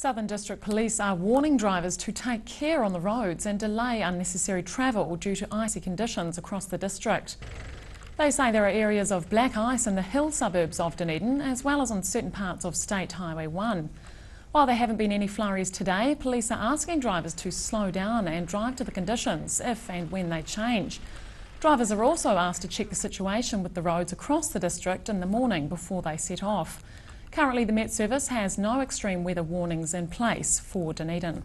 Southern District Police are warning drivers to take care on the roads and delay unnecessary travel due to icy conditions across the district. They say there are areas of black ice in the hill suburbs of Dunedin as well as on certain parts of State Highway 1. While there haven't been any flurries today, police are asking drivers to slow down and drive to the conditions if and when they change. Drivers are also asked to check the situation with the roads across the district in the morning before they set off. Currently, the Met Service has no extreme weather warnings in place for Dunedin.